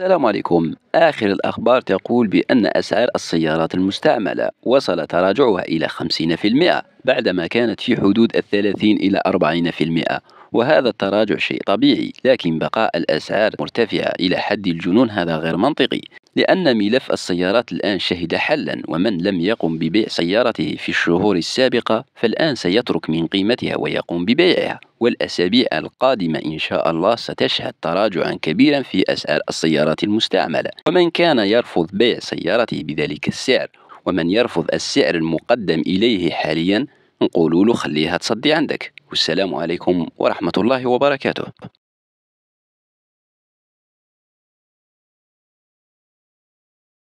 السلام عليكم. آخر الأخبار تقول بأن أسعار السيارات المستعملة وصل تراجعها إلى 50% بعدما كانت في حدود الثلاثين إلى 40% وهذا التراجع شيء طبيعي لكن بقاء الأسعار مرتفعة إلى حد الجنون هذا غير منطقي. لأن ملف السيارات الآن شهد حلا ومن لم يقم ببيع سيارته في الشهور السابقة فالآن سيترك من قيمتها ويقوم ببيعها. والأسابيع القادمة إن شاء الله ستشهد تراجعا كبيرا في أسعار السيارات المستعملة. ومن كان يرفض بيع سيارته بذلك السعر ومن يرفض السعر المقدم إليه حاليا نقول له خليها تصدي عندك. والسلام عليكم ورحمة الله وبركاته.